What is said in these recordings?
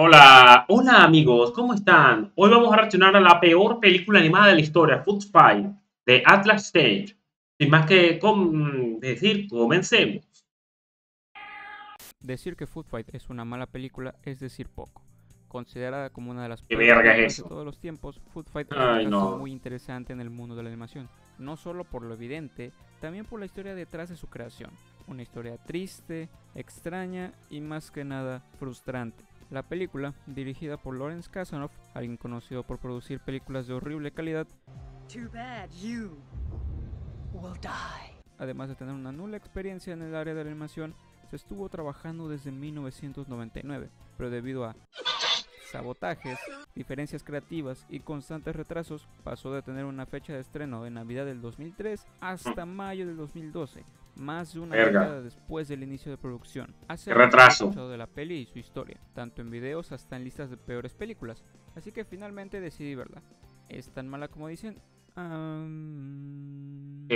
Hola, hola amigos, ¿cómo están? Hoy vamos a reaccionar a la peor película animada de la historia, Foot Fight, de Atlas Stage. Sin más que decir, comencemos. Decir que Foot Fight es una mala película es decir poco. Considerada como una de las peores de todos los tiempos, Foot Fight es un no. muy interesante en el mundo de la animación. No solo por lo evidente, también por la historia detrás de su creación. Una historia triste, extraña y más que nada frustrante. La película, dirigida por Lawrence Kasanoff, alguien conocido por producir películas de horrible calidad, además de tener una nula experiencia en el área de la animación, se estuvo trabajando desde 1999, pero debido a sabotajes, diferencias creativas y constantes retrasos, pasó de tener una fecha de estreno de Navidad del 2003 hasta mayo del 2012, más de una década después del inicio de producción. Hace retraso de la peli y su historia, tanto en videos hasta en listas de peores películas, así que finalmente decidí verla. ¿Es tan mala como dicen?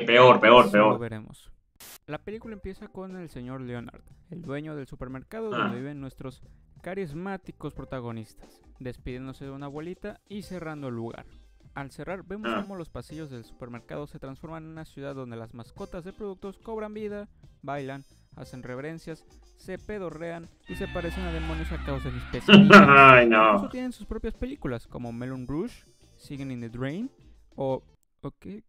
peor, peor, peor. Lo veremos. La película empieza con el señor Leonard, el dueño del supermercado donde ah. viven nuestros carismáticos protagonistas, despidiéndose de una abuelita y cerrando el lugar. Al cerrar vemos ah. cómo los pasillos del supermercado se transforman en una ciudad donde las mascotas de productos cobran vida, bailan, hacen reverencias, se pedorrean y se parecen a demonios sacados de mis peces. Ay, no. tienen sus propias películas como Melon Rouge, Singing in the Drain o okay,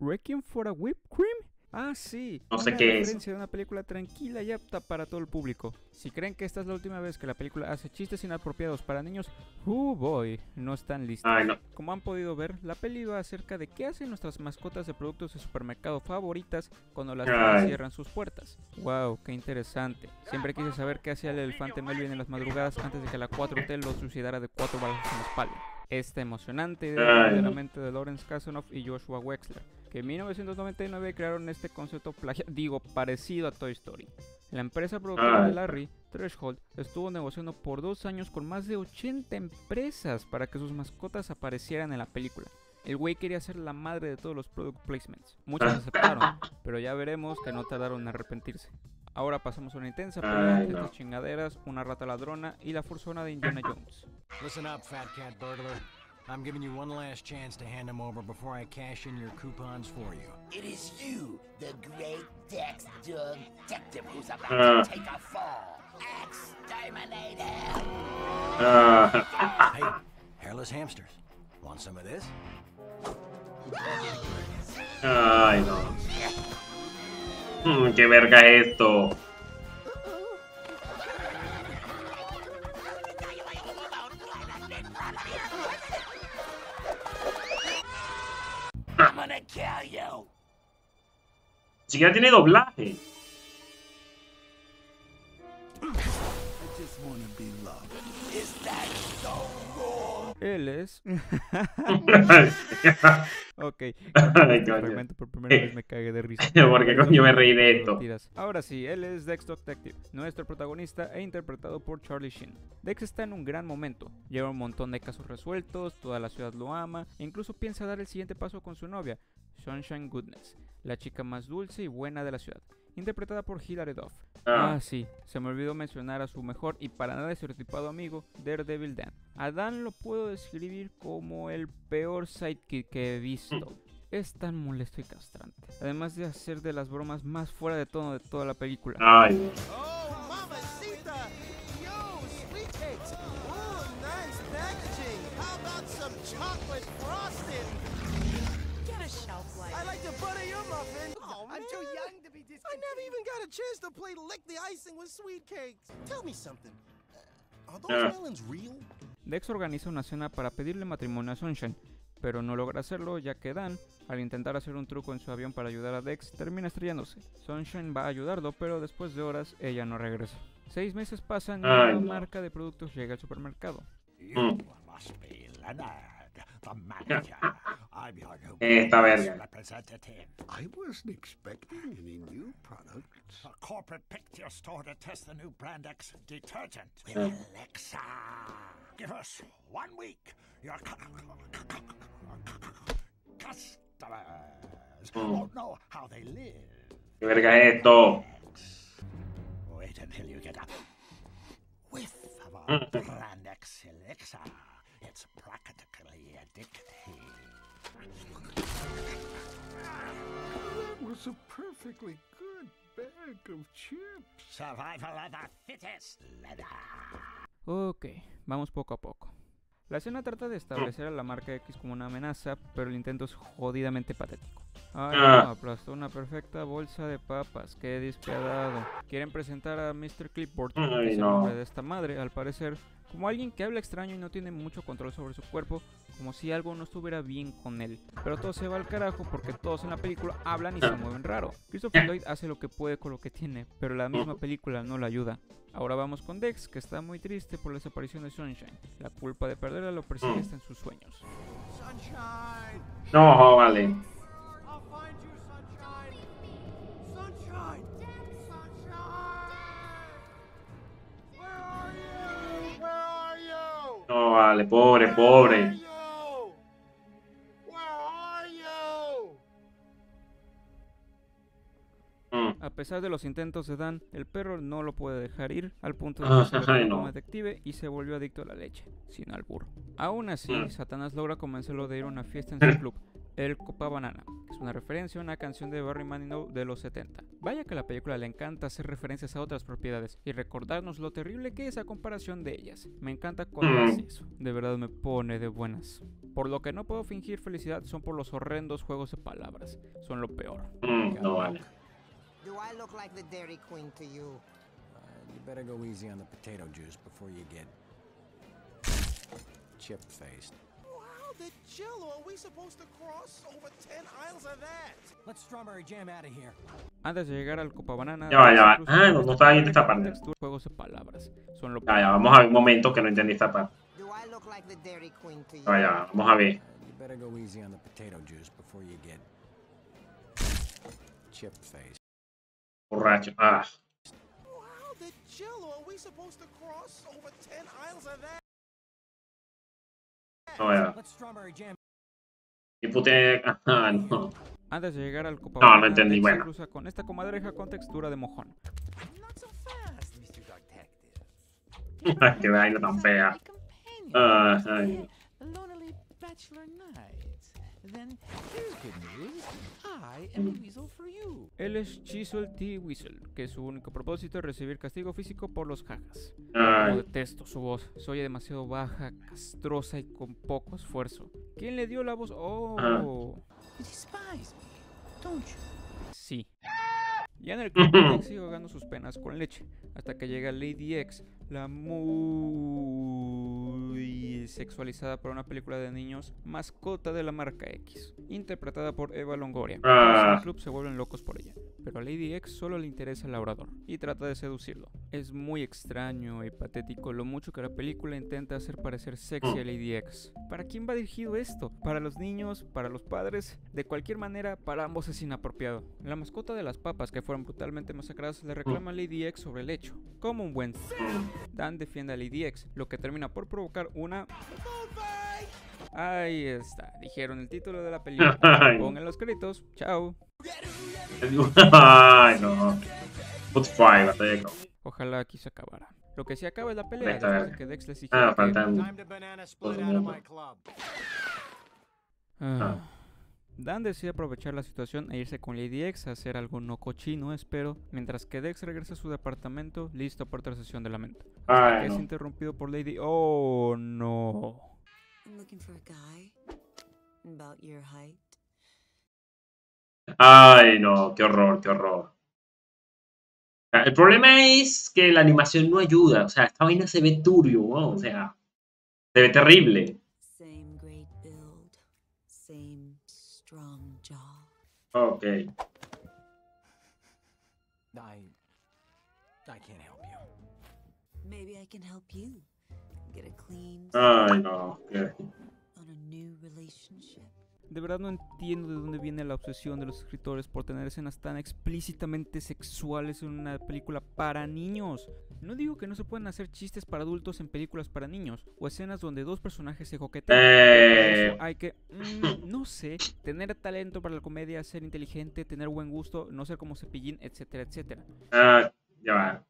Requiem for a Whipped Cream Ah, sí. No sé qué es. de una película tranquila y apta para todo el público. Si creen que esta es la última vez que la película hace chistes inapropiados para niños, ¡uh, boy! No están listos. Como han podido ver, la peli va acerca de qué hacen nuestras mascotas de productos de supermercado favoritas cuando las cierran sus puertas. ¡Wow! ¡Qué interesante! Siempre quise saber qué hacía el elefante Melvin en las madrugadas antes de que la 4T lo suicidara de cuatro balas en la espalda. Esta emocionante idea de la mente de Lawrence Kasanoff y Joshua Wexler que en 1999 crearon este concepto digo, parecido a Toy Story. La empresa productora de Larry, Threshold, estuvo negociando por dos años con más de 80 empresas para que sus mascotas aparecieran en la película. El güey quería ser la madre de todos los product placements. Muchos aceptaron, pero ya veremos que no tardaron en arrepentirse. Ahora pasamos a una intensa pelea de estas chingaderas, una rata ladrona y la fursona de Indiana Jones. Listen up, fat cat burglar. I'm giving you one last chance to hand them over before I cash in your coupons for you. It is you, the great Dex detective who's about uh. to take a fall. Exterminator! Uh. hey, hairless hamsters. Want some of this? Ay, no. Hmm, ¿Qué verga es esto? Siquiera tiene doblaje. Él es. ok. por primera vez me cagué de risa. Porque coño me reí de esto. Ahora sí, él es Dex Detective, nuestro protagonista e interpretado por Charlie Sheen. Dex está en un gran momento. Lleva un montón de casos resueltos, toda la ciudad lo ama, e incluso piensa dar el siguiente paso con su novia, Sunshine Goodness, la chica más dulce y buena de la ciudad, interpretada por Hilary Duff. Ah. ah. sí, se me olvidó mencionar a su mejor y para nada estereotipado amigo, Daredevil Dan. A Dan lo puedo describir como el peor sidekick que he visto. Es tan molesto y castrante, además de hacer de las bromas más fuera de tono de toda la película. Ay. Dex organiza una cena para pedirle matrimonio a Sunshine, pero no logra hacerlo ya que Dan, al intentar hacer un truco en su avión para ayudar a Dex, termina estrellándose. Sunshine va a ayudarlo, pero después de horas ella no regresa. Seis meses pasan y una marca de productos llega al supermercado. Mm. Eh, Esta verga. I wasn't expecting any new products. A corporate picture store to test the new Brand X detergent. Alexa, give us one week. Your customers hmm. won't know how they live. ¿Qué verga es esto? Wait until you get a whiff of hmm. Brandex elixir. It's practically That was a perfectly good bag of chips. Survival of the fittest, leather. Ok, vamos poco a poco. La escena trata de establecer a la marca X como una amenaza, pero el intento es jodidamente patético. Ay, Ah. no, aplastó una perfecta bolsa de papas, qué despiadado. Quieren presentar a Mr. Clipboard, que Ay, es el no. nombre de esta madre, al parecer, como alguien que habla extraño y no tiene mucho control sobre su cuerpo, como si algo no estuviera bien con él. Pero todo se va al carajo porque todos en la película hablan y se mueven raro. Christopher Lloyd hace lo que puede con lo que tiene, pero la misma película no lo ayuda. Ahora vamos con Dex, que está muy triste por la desaparición de Sunshine. La culpa de perderla lo persigue hasta en sus sueños. Sunshine! No, vale. No, vale, pobre, pobre. Mm. A pesar de los intentos de Dan, el perro no lo puede dejar ir, al punto de Ah, que se ay, no. detective y se volvió adicto a la leche, sin albur. Aún así, Mm. Satanás logra convencerlo de ir a una fiesta en su club, el Copa Banana, que es una referencia a una canción de Barry Manilow de los 70. Vaya que a la película le encanta hacer referencias a otras propiedades y recordarnos lo terrible que es a comparación de ellas. Me encanta cuando Mm. hace eso, de verdad me pone de buenas. Por lo que no puedo fingir felicidad son por los horrendos juegos de palabras, son lo peor. Mm, no, vale. Do I look like the Dairy Queen to you? Uh, you better go easy on the potato juice before you get chip faced. The jello! Are we supposed to cross over 10 aisles of that? Let's strawberry jam out of here. Antes de llegar al Copa Banana, Ya va, ya va. Ah, no- no estaba viendo esta parte. juegos de palabras. Son lo Ya, ya, vamos a ver un momento que no entendí esta parte. To you? Ya, ya, vamos a ver. Uh, you no, ya. Let's strawberry jam. Y pute. Ah, no. Antes de llegar al Copa No, no entendí, bueno. cruza con esta comadreja con textura de mojón. Not so fast, Mr. Detective. Qué vaina tan fea. Ah, ay. Él es Chisel T. Whistle, que su único propósito es recibir castigo físico por los jajas. Como detesto su voz, se oye demasiado baja, castrosa y con poco esfuerzo. ¿Quién le dio la voz? Oh, You despise me, don't you? sí. Ya en el club, Dex sigue ahogando sus penas con leche, hasta que llega Lady X, la muy sexualizada para una película de niños, mascota de la marca X, interpretada por Eva Longoria. Ah. el club se vuelven locos por ella, pero a Lady X solo le interesa el labrador y trata de seducirlo. Es muy extraño y patético lo mucho que la película intenta hacer parecer sexy a Lady X. ¿Para quién va dirigido esto? ¿Para los niños? ¿Para los padres? De cualquier manera, para ambos es inapropiado. La mascota de las papas que fueron brutalmente masacradas le reclama a Lady X sobre el hecho, como un buen Mm. Dan defiende a Lady X, lo que termina por provocar una... Ahí está, dijeron el título de la película. Pongan los créditos, chao. Ay, no. Put fire, batalla de. Ojalá aquí se acabara. Lo que sí acaba es la pelea, Esta después de vez. que Dex le Ah, faltan. Time to banana split out of my club. Ah. Dan decide aprovechar la situación e irse con Lady X a hacer algo no cochino, espero, mientras que Dex regresa a su departamento listo para otra sesión de lamento. Hasta Ay, que es interrumpido por Lady... ¡Oh, no! I'm looking for a guy about your height. Ay, no, qué horror, qué horror. Ah, El problema es que la animación no ayuda. O sea, esta vaina se ve turbio, ¿no? O sea, se ve terrible. Same great build, same strong jaw. Ok. I. I can't help you. Maybe I can help you get a clean Ay, no. qué- De verdad no entiendo de dónde viene la obsesión de los escritores por tener escenas tan explícitamente sexuales en una película para niños. No digo que no se puedan hacer chistes para adultos en películas para niños, o escenas donde dos personajes se coquetean. Eh. hay que, mm, no sé, tener talento para la comedia, ser inteligente, tener buen gusto, no ser como cepillín, etcétera, etcétera. Ah, ya va.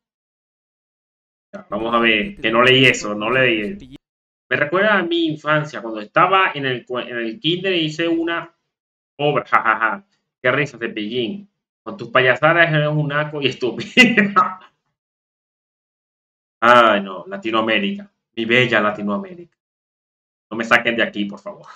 Vamos a ver, que no leí eso, no leí. Me recuerda a mi infancia, cuando estaba en el, en el kinder e hice una obra, jajaja. Qué risa, Cepillín. Con tus payasadas eres un naco y estúpido. Ay, no, Latinoamérica. Mi bella Latinoamérica. No me saquen de aquí, por favor.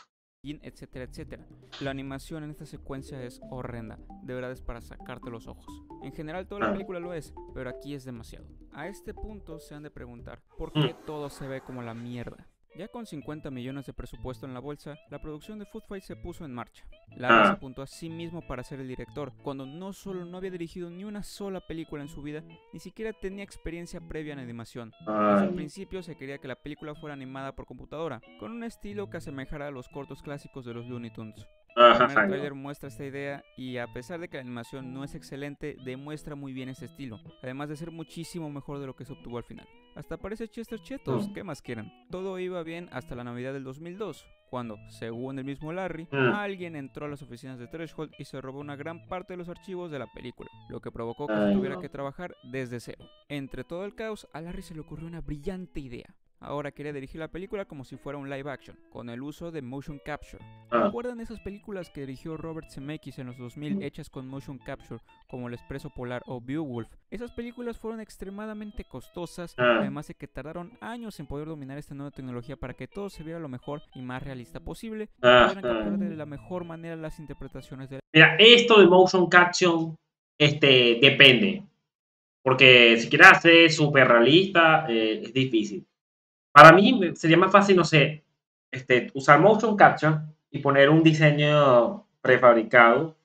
Etcétera, etcétera. La animación en esta secuencia es horrenda. De verdad es para sacarte los ojos. En general toda la ah. película lo es, pero aquí es demasiado. A este punto se han de preguntar, ¿por qué mm. todo se ve como la mierda? Ya con 50 millones de presupuesto en la bolsa, la producción de Food Fight se puso en marcha. Se ah. apuntó a sí mismo para ser el director, cuando no solo no había dirigido ni una sola película en su vida, ni siquiera tenía experiencia previa en animación. Desde el principio se quería que la película fuera animada por computadora, con un estilo que asemejara a los cortos clásicos de los Looney Tunes. El trailer muestra esta idea y a pesar de que la animación no es excelente, demuestra muy bien ese estilo, además de ser muchísimo mejor de lo que se obtuvo al final. Hasta parece Chester Chetos, mm. ¿qué más quieren? Todo iba bien hasta la Navidad del 2002, cuando, según el mismo Larry, mm. alguien entró a las oficinas de Threshold y se robó una gran parte de los archivos de la película, lo que provocó que se tuviera que trabajar desde cero. Entre todo el caos, a Larry se le ocurrió una brillante idea. Ahora quería dirigir la película como si fuera un live action, con el uso de motion capture. Ah. ¿Recuerdan esas películas que dirigió Robert Zemeckis en los 2000 hechas con motion capture, como El Expreso Polar o Beowulf? Esas películas fueron extremadamente costosas, ah. además de que tardaron años en poder dominar esta nueva tecnología para que todo se viera lo mejor y más realista posible, y ah, pudieran captar de la mejor manera las interpretaciones de Mira, esto de motion capture este, depende, porque si quieres hacer súper realista, eh, es difícil. Para mí sería más fácil, no sé, este, usar motion capture y poner un diseño prefabricado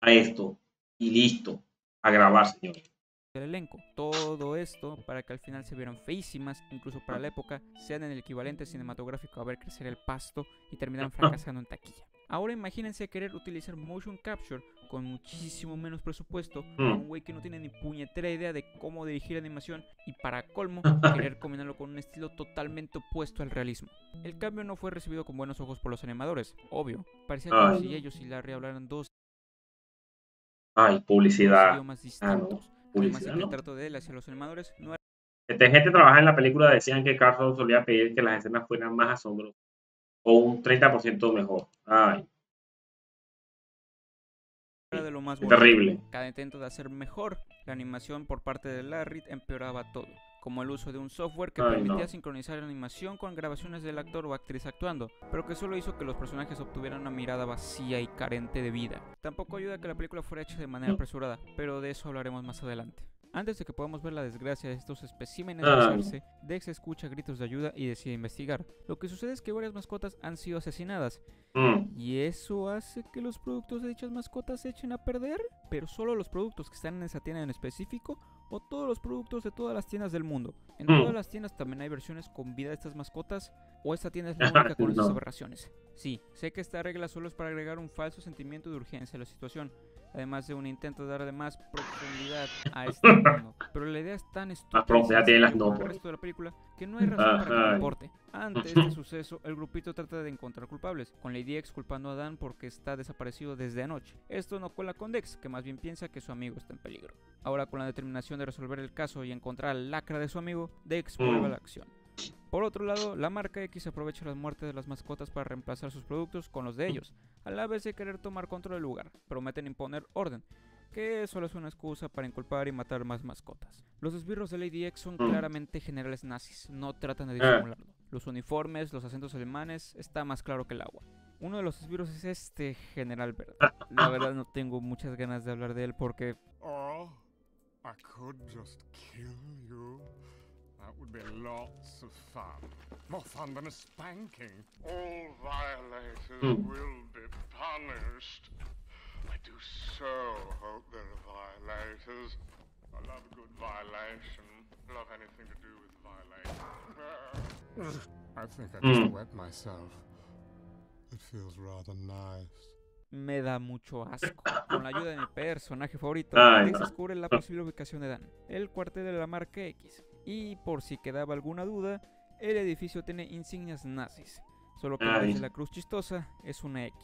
a esto y listo, a grabar. El elenco, todo esto para que al final se vieran feísimas, incluso para la época, sean en el equivalente cinematográfico a ver crecer el pasto y terminan fracasando en taquilla. Ahora imagínense querer utilizar motion capture con muchísimo menos presupuesto, mm. un güey que no tiene ni puñetera idea de cómo dirigir animación y para colmo querer combinarlo con un estilo totalmente opuesto al realismo. El cambio no fue recibido con buenos ojos por los animadores, obvio. Parecía como si ellos y Larry hablaran dos Ay, publicidad. idiomas distintos. Además, el de él hacia los animadores no era... Este gente trabaja en la película decían que Carlos solía pedir que las escenas fueran más asombrosas o un 30% mejor. Ay. De lo más terrible. Cada intento de hacer mejor la animación por parte de Larry empeoraba todo, como el uso de un software que permitía sincronizar la animación con grabaciones del actor o actriz actuando, pero que solo hizo que los personajes obtuvieran una mirada vacía y carente de vida. Tampoco ayuda que la película fuera hecha de manera apresurada, pero de eso hablaremos más adelante. Antes de que podamos ver la desgracia de estos especímenes ah. Dex escucha gritos de ayuda y decide investigar. Lo que sucede es que varias mascotas han sido asesinadas. Mm. ¿Y eso hace que los productos de dichas mascotas se echen a perder? ¿Pero solo los productos que están en esa tienda en específico? ¿O todos los productos de todas las tiendas del mundo? ¿En mm. todas las tiendas también hay versiones con vida de estas mascotas? ¿O esta tienda es la única con esas aberraciones? Sí, sé que esta regla solo es para agregar un falso sentimiento de urgencia a la situación además de un intento de darle más profundidad a este mundo. Pero la idea es tan estúpida tiene las el resto de la película que no hay razón para que importe. Ante este suceso, el grupito trata de encontrar culpables, con Lady X culpando a Dan porque está desaparecido desde anoche. Esto no cuela con Dex, que más bien piensa que su amigo está en peligro. Ahora, con la determinación de resolver el caso y encontrar la lacra de su amigo, Dex vuelve a la acción. Por otro lado, la marca X aprovecha las muertes de las mascotas para reemplazar sus productos con los de ellos, a la vez de querer tomar control del lugar. Prometen imponer orden, que solo es una excusa para inculpar y matar más mascotas. Los esbirros de Lady X son mm. claramente generales nazis, no tratan de ah. disimularlo. Los uniformes, los acentos alemanes, está más claro que el agua. Uno de los esbirros es este general verde. La verdad no tengo muchas ganas de hablar de él porque... Oh, I could just kill you. That would be lots of fun. More fun than a spanking. All violators mm. will be punished. I do so hope there are violators. I love a good violation. I love anything to do with violation. I think I just mm. wet myself. It feels rather nice. me da mucho asco. Con la ayuda de mi personaje favorito, Ay, descubre la posible ubicación de Dan, el cuartel de la marca X. Y por si quedaba alguna duda, el edificio tiene insignias nazis. Solo que en vez de la cruz chistosa es una X.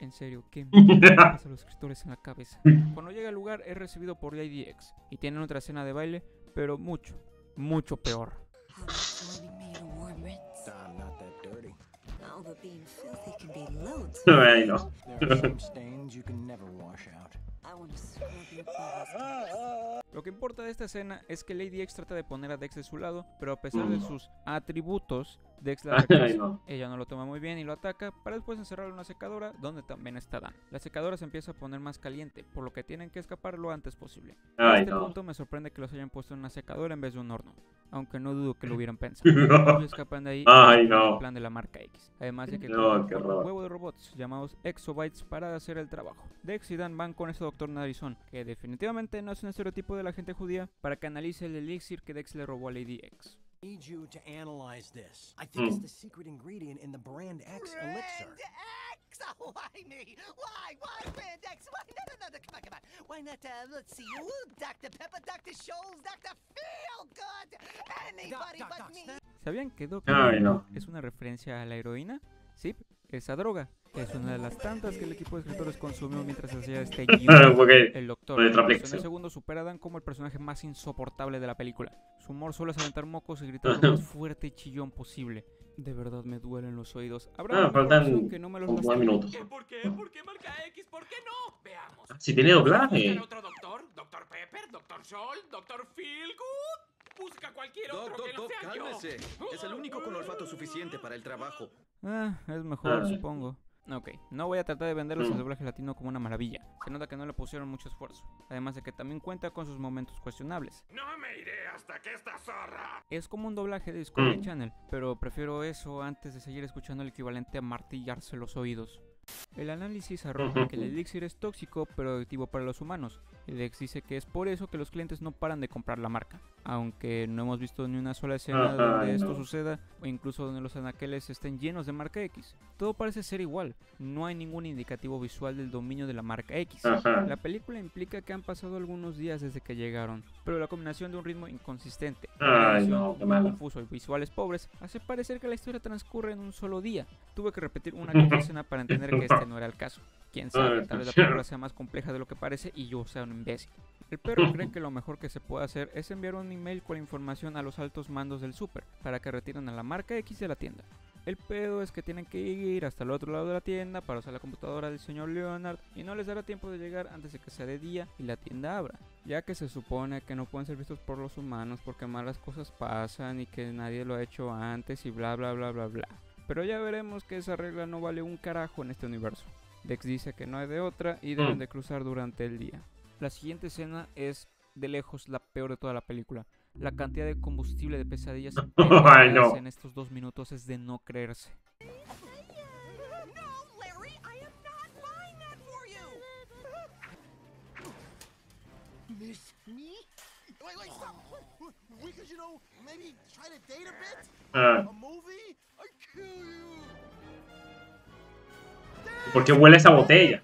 En serio, ¿qué pasa a los escritores en la cabeza? Cuando llega al lugar es recibido por Lady X y tienen otra escena de baile, pero mucho, mucho peor. No. Lo que importa de esta escena es que Lady X trata de poner a Dex de su lado, pero a pesar de sus atributos, Dex la no. Ella no lo toma muy bien y lo ataca para después encerrarlo en una secadora donde también está Dan. La secadora se empieza a poner más caliente, por lo que tienen que escapar lo antes posible. a este no. punto me sorprende que los hayan puesto en una secadora en vez de un horno, aunque no dudo que lo hubieran pensado. Ellos escapan de ahí Ay, no. el plan de la marca X. Además de que No, qué un huevo de robots llamados Exobytes para hacer el trabajo. Dex y Dan van con ese doctor Narizón, que definitivamente no es un estereotipo de la gente judía, para que analice el elixir que Dex le robó a Lady X. need you to analyze this. I think it's Hmm. the secret ingredient in the Brand X elixir. Brand X! Oh, why me? Why? Why Brand X? Why? No, no, no, no, come on, come on. Why not, uh, let's see, you, Dr. Pepper, Dr. Scholes, Dr. Feelgood, anybody Doc, but Doc, me. ¿Sabían que Doctor Ay, no. es una referencia a la heroína? Sí, esa droga. Es una de las tantas que el equipo de escritores consumió mientras hacía este guion. Porque El doctor, en segundos, supera a Dan como el personaje más insoportable de la película. Su humor suele es aventar mocos y gritar lo más fuerte y chillón posible. De verdad me duelen los oídos. Habrá Ah, faltan que no me los lastime? minutos. ¿Por qué? ¿Por qué marca X? ¿Por qué no? Veamos. Si tiene doblaje. ¿Buscar otro doctor? ¿Doctor Pepper? ¿Doctor Scholl? ¿Doctor Feelgood? Busca cualquier Doc, otro Doc, que no Doc, sea yo. cálmese. Es el único con olfato suficiente para el trabajo. Ah, es mejor, supongo. Ok, no voy a tratar de venderles el doblaje latino como una maravilla. Se nota que no le pusieron mucho esfuerzo. Además de que también cuenta con sus momentos cuestionables. No me iré hasta que esta zorra. Es como un doblaje de Discovery Mm. Channel, pero prefiero eso antes de seguir escuchando el equivalente a martillarse los oídos. El análisis arroja que el elixir es tóxico pero adictivo para los humanos. El ex dice que es por eso que los clientes no paran de comprar la marca. Aunque no hemos visto ni una sola escena donde esto suceda o incluso donde los anaqueles estén llenos de marca X. Todo parece ser igual. No hay ningún indicativo visual del dominio de la marca X. La película implica que han pasado algunos días desde que llegaron, pero la combinación de un ritmo inconsistente, Ay, no, confuso y visuales pobres hace parecer que la historia transcurre en un solo día. Tuve que repetir una escena para entender que este no era el caso. Quién sabe, tal vez la película sea más compleja de lo que parece y yo sea un imbécil. El perro cree que lo mejor que se puede hacer es enviar un email con la información a los altos mandos del super para que retiren a la marca X de la tienda. El pedo es que tienen que ir hasta el otro lado de la tienda para usar la computadora del señor Leonard y no les dará tiempo de llegar antes de que sea de día y la tienda abra, ya que se supone que no pueden ser vistos por los humanos porque malas cosas pasan y que nadie lo ha hecho antes y bla bla bla bla bla. Pero ya veremos que esa regla no vale un carajo en este universo. Dex dice que no hay de otra y deben Mm. de cruzar durante el día. La siguiente escena es de lejos la peor de toda la película. La cantidad de combustible de pesadillas Ay, no. en estos dos minutos es de no creerse. No, ¿Por qué huele esa botella?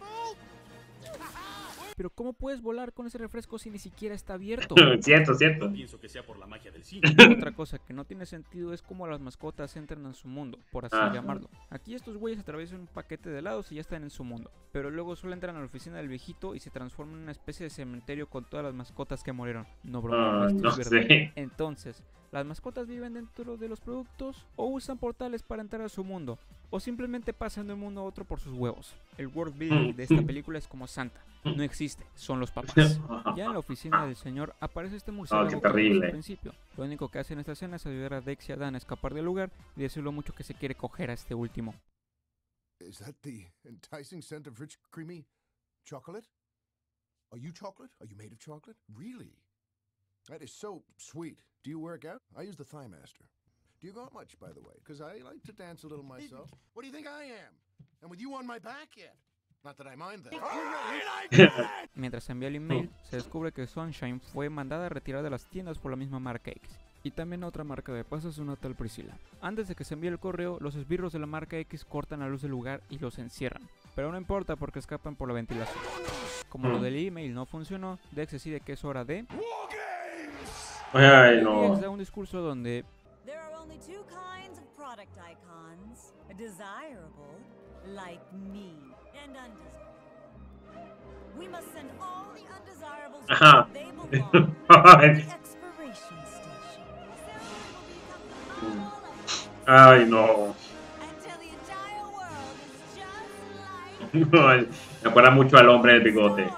Pero ¿cómo puedes volar con ese refresco si ni siquiera está abierto? cierto, cierto. Pienso que sea por la magia del cine. Otra cosa que no tiene sentido es cómo las mascotas entran en su mundo, por así llamarlo. Aquí estos güeyes atraviesan un paquete de helados y ya están en su mundo. Pero luego solo entran a la oficina del viejito y se transforman en una especie de cementerio con todas las mascotas que murieron. No broma, Ah, esto no es verdad. sé. Entonces, ¿las mascotas viven dentro de los productos o usan portales para entrar a su mundo? ¿O simplemente pasan de un mundo a otro por sus huevos? El world building de esta película es como Santa. No existe, son los papás. Ya en la oficina del señor aparece este murciélago que vimos terrible. al principio. Lo único que hace en esta escena es ayudar a Dex y a Dan a escapar del lugar y decir lo mucho que se quiere coger a este último. Is that the enticing scent of rich, creamy chocolate? Are you chocolate? Are you made of chocolate? Really? That is so sweet. Do you work out? I use the Thigh Master. Do you go out much, by the way? Because I like to dance a little myself. What do you think I am? And with you on my back yet? Not that I mind that. Mientras se envía el email, se descubre que Sunshine fue mandada a retirar de las tiendas por la misma marca X. Y también a otra marca de pasos, una tal Priscila. Antes de que se envíe el correo, los esbirros de la marca X cortan la luz del lugar y los encierran. Pero no importa porque escapan por la ventilación. Como lo del email no funcionó, Dex decide que es hora de... Ay, no. Dex da un discurso donde desirable, like me, and undesirable. We must send all the undesirables they belong to the expiration station. Ay, no. Me acuerda mucho al hombre del bigote.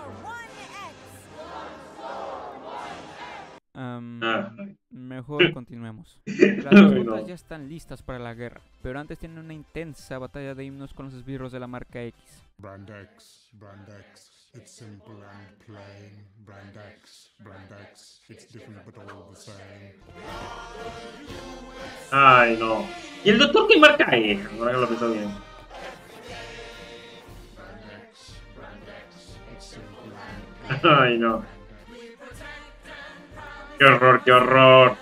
Ah. Mejor continuemos. Las mascotas ya están listas para la guerra, pero antes tienen una intensa batalla de himnos con los esbirros de la marca X. Brand X, Brand X, it's simple and plain. Brand X, Brand X, it's different but all the same. Ay, no. ¿Y el doctor qué marca es? Ahora que lo pienso bien. Ay, no. Qué horror, qué horror.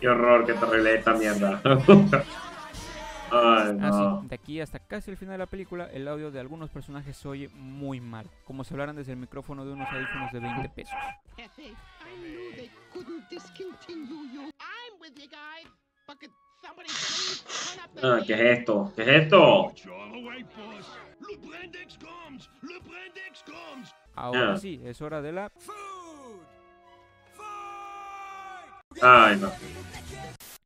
Qué horror, qué terrible esta mierda. Ay, no. Así, de aquí hasta casi el final de la película, el audio de algunos personajes se oye muy mal, como si hablaran desde el micrófono de unos audífonos de 20 pesos. Ah, ¿Qué es esto? ¿Qué es esto? Ahora sí, es hora de la... Ay, no.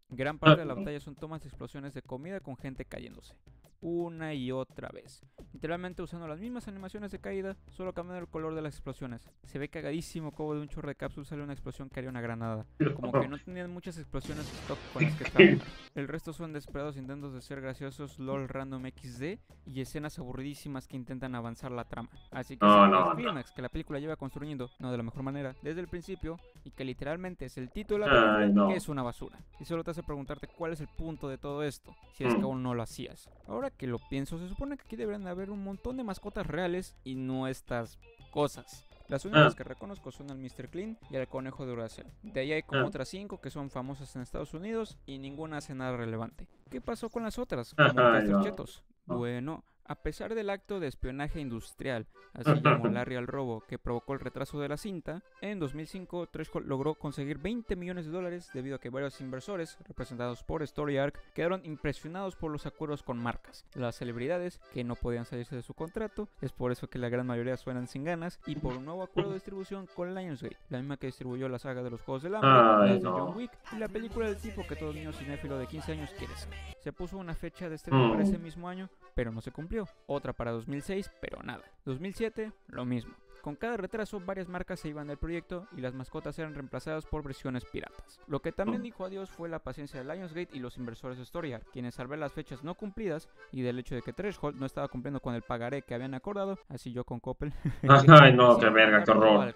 Gran parte de la batalla son tomas de explosiones de comida con gente cayéndose. Una y otra vez. Literalmente usando las mismas animaciones de caída, solo cambiando el color de las explosiones. Se ve cagadísimo como de un chorro de cápsulas sale una explosión que haría una granada. Como que no tenían muchas explosiones stock con las que estaban. El resto son desesperados intentos de ser graciosos, LOL random XD y escenas aburridísimas que intentan avanzar la trama. Así que no, no, el clímax que la película lleva construyendo, no de la mejor manera, desde el principio, y que literalmente es el título de la película, Ay, no. es una basura. Y solo te hace preguntarte cuál es el punto de todo esto, si es que Mm. aún no lo hacías. Ahora que lo pienso, se supone que aquí deberían haber un montón de mascotas reales y no estas cosas. Las únicas Ah. que reconozco son al Mr. Clean y al conejo de Duracell. De ahí hay como Ah. otras cinco que son famosas en Estados Unidos y ninguna hace nada relevante. ¿Qué pasó con las otras? Como. Chetos. Bueno, a pesar del acto de espionaje industrial, así llamó Larry al robo, que provocó el retraso de la cinta, en 2005 Threshold logró conseguir 20 millones de dólares debido a que varios inversores, representados por Story Arc, quedaron impresionados por los acuerdos con marcas, las celebridades que no podían salirse de su contrato, es por eso que la gran mayoría suenan sin ganas, y por un nuevo acuerdo de distribución con Lionsgate, la misma que distribuyó la saga de los Juegos del Hambre, las de. John Wick y la película del tipo que todo niño cinéfilo de 15 años quiere ser. Se puso una fecha de estreno para Mm. ese mismo año, pero no se cumplió. Otra para 2006, pero nada. 2007, lo mismo. Con cada retraso, varias marcas se iban del proyecto y las mascotas eran reemplazadas por versiones piratas. Lo que también dijo adiós fue la paciencia de Lionsgate y los inversores de Story Arc, quienes al ver las fechas no cumplidas y del hecho de que Threshold no estaba cumpliendo con el pagaré que habían acordado, así yo con Coppel, Ay, no, qué verga, qué horror.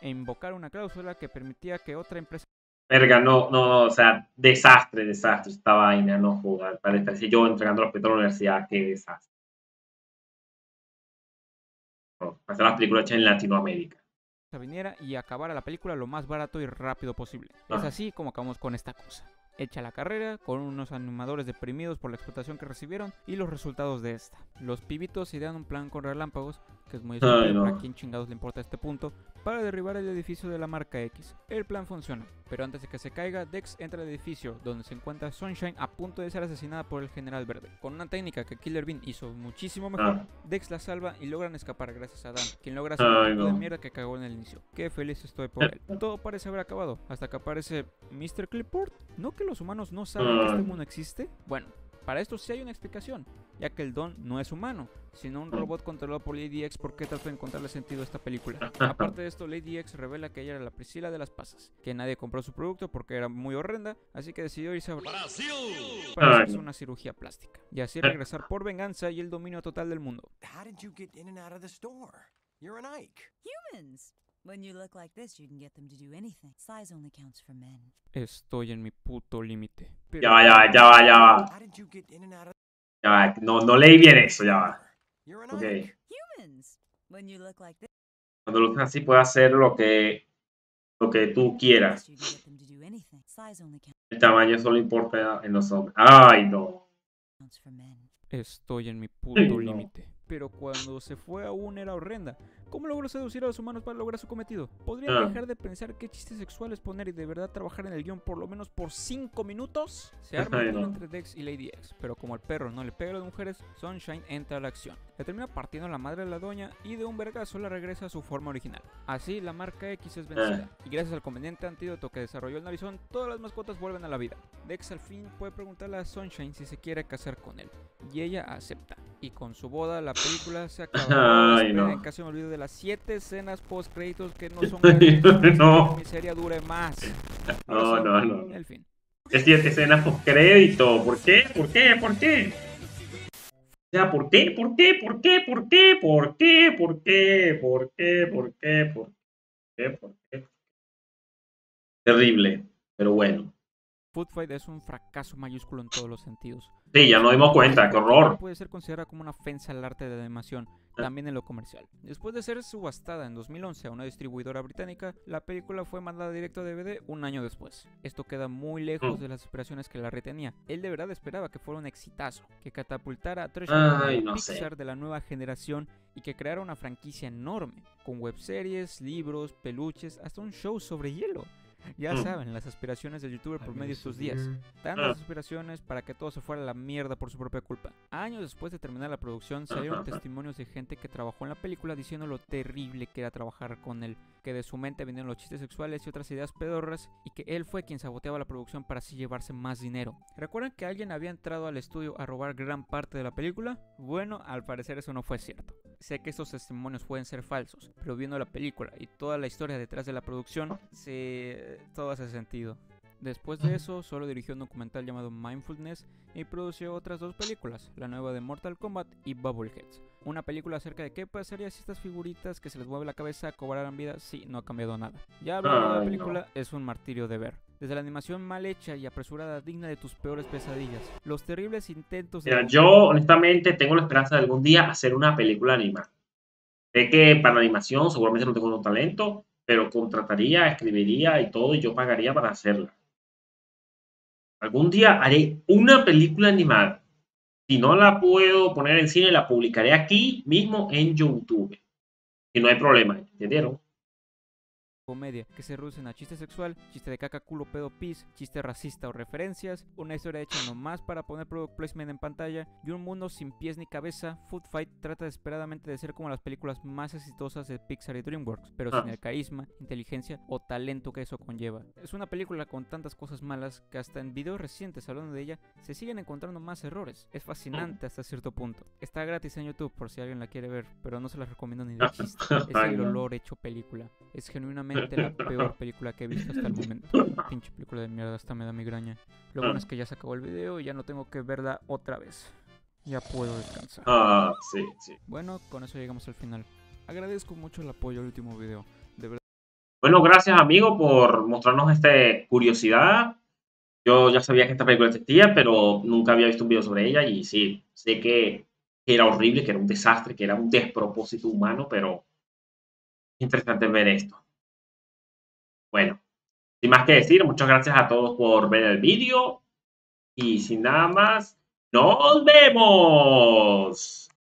e invocar una cláusula que permitía que otra empresa Verga, no, no, no, o sea, desastre, desastre esta vaina, no jugar. Parece yo entregando los petos a la universidad, qué desastre. Hacer las películas en Latinoamérica. viniera y acabara la película lo más barato y rápido posible. Es así como acabamos con esta cosa. Hecha la carrera, con unos animadores deprimidos por la explotación que recibieron y los resultados de esta. Los pibitos idean un plan con relámpagos, que es muy estúpido, no. a quién chingados le importa este punto, para derribar el edificio de la marca X. El plan funciona, pero antes de que se caiga, Dex entra al edificio donde se encuentra Sunshine a punto de ser asesinada por el General Verde. Con una técnica que Killer Bean hizo muchísimo mejor, Ah. Dex la salva y logran escapar gracias a Dan, quien logra el tipo de no. mierda que cagó en el inicio. Qué feliz estoy por él. Todo parece haber acabado, hasta que aparece Mr. Clipboard. ¿No que los humanos no saben que este Ay. mundo existe? Bueno, para esto sí hay una explicación, ya que el Don no es humano, sino un robot controlado por Lady X porque trato de encontrarle sentido a esta película. Aparte de esto, Lady X revela que ella era la Priscila de las Pasas, que nadie compró su producto porque era muy horrenda, así que decidió irse a Brasil. para hacerse una cirugía plástica, y así regresar por venganza y el dominio total del mundo. Humans! When you look like this, you can get them to do anything. Size only counts for men. Estoy en mi puto límite. Ya va, ya va, ya va, ya va. How did you get in and out of Ya va. No, no leí bien eso, ya va. You're an Ok. Ike. Humans! When you look like this, Cuando lo usas así, puedes hacer lo que, lo que tú quieras. El tamaño solo importa en los hombres. Ay, no. Estoy en mi puto no. límite. Pero cuando se fue aún era horrenda. ¿Cómo logró seducir a los humanos para lograr su cometido? ¿Podrían Ah. dejar de pensar qué chistes sexuales poner y de verdad trabajar en el guion por lo menos por 5 minutos? Se arma el entre Dex y Lady X, pero como el perro no le pega a las mujeres, Sunshine entra a la acción. Le termina partiendo la madre de la doña y de un vergazo la regresa a su forma original. Así, la marca X es vencida, y gracias al conveniente antídoto que desarrolló el narizón, todas las mascotas vuelven a la vida. Dex al fin puede preguntarle a Sunshine si se quiere casar con él, y ella acepta. Y con su boda, la película se acaba. Ay, no. En casi me olvido de las 7 escenas post créditos que no son No. mi serie dure más. No, no, no. El fin. Es siete escenas post crédito. ¿Por qué? ¿Por qué? ¿Por qué? O sea, ¿por qué? ¿Por qué? ¿Por qué? ¿Por qué? ¿Por qué? ¿Por qué? ¿Por qué? ¿Por qué? ¿Por qué? ¿Por qué? Terrible, pero bueno. Food Fight es un fracaso mayúsculo en todos los sentidos. Sí, ya nos dimos cuenta, qué horror. Puede ser considerada como una ofensa al arte de la animación, también en lo comercial. Después de ser subastada en 2011 a una distribuidora británica, la película fue mandada directo a DVD un año después. Esto queda muy lejos Mm. de las esperaciones que la retenía. Él de verdad esperaba que fuera un exitazo, que catapultara a Treasure Ay, no sé. Pixar de la nueva generación y que creara una franquicia enorme, con webseries, libros, peluches, hasta un show sobre hielo. Ya Mm. saben, las aspiraciones del youtuber por medio de estos días. Ah. Tantas aspiraciones para que todo se fuera a la mierda por su propia culpa. Años después de terminar la producción salieron testimonios de gente que trabajó en la película diciendo lo terrible que era trabajar con él, que de su mente vinieron los chistes sexuales y otras ideas pedorras y que él fue quien saboteaba la producción para así llevarse más dinero. ¿Recuerdan que alguien había entrado al estudio a robar gran parte de la película? Bueno, al parecer eso no fue cierto. Sé que estos testimonios pueden ser falsos, pero viendo la película y toda la historia detrás de la producción, se... todo hace sentido. Después de eso, solo dirigió un documental llamado Mindfulness y produció otras dos películas, la nueva de Mortal Kombat y Bubbleheads. Una película acerca de qué pasaría si estas figuritas que se les mueve la cabeza cobraran vida, sí, no ha cambiado nada. Ya hablando de la no. película, es un martirio de ver. Desde la animación mal hecha y apresurada, digna de tus peores pesadillas, los terribles intentos de... Mira, yo honestamente tengo la esperanza de algún día hacer una película animada. Sé que para la animación seguramente no tengo un talento, pero contrataría, escribiría y todo, y yo pagaría para hacerla. Algún día haré una película animada. Si no la puedo poner en cine, la publicaré aquí mismo en YouTube. Y no hay problema, ¿entendieron? Comedia que se reducen a chiste sexual, chiste de caca, culo, pedo, pis, chiste racista o referencias, una historia hecha nomás para poner product placement en pantalla y un mundo sin pies ni cabeza, Food Fight trata desesperadamente de ser como las películas más exitosas de Pixar y DreamWorks, pero sin Ah. el carisma, inteligencia o talento que eso conlleva. Es una película con tantas cosas malas que hasta en videos recientes hablando de ella se siguen encontrando más errores. Es fascinante hasta cierto punto. Está gratis en YouTube por si alguien la quiere ver, pero no se la recomiendo ni de chiste. Es el olor hecho película. Es genuinamente la peor película que he visto hasta el momento. Pinche película de mierda, hasta me da migraña. Lo bueno es que ya se acabó el video y ya no tengo que verla otra vez. Ya puedo descansar. Ah, sí, sí. Bueno, con eso llegamos al final. Agradezco mucho el apoyo al último video. De verdad. Bueno, gracias amigo por mostrarnos esta curiosidad. Yo ya sabía que esta película existía, pero nunca había visto un video sobre ella y sí, sé que era horrible, que era un desastre, que era un despropósito humano, pero es interesante ver esto. Bueno, sin más que decir, muchas gracias a todos por ver el vídeo y sin nada más, nos vemos.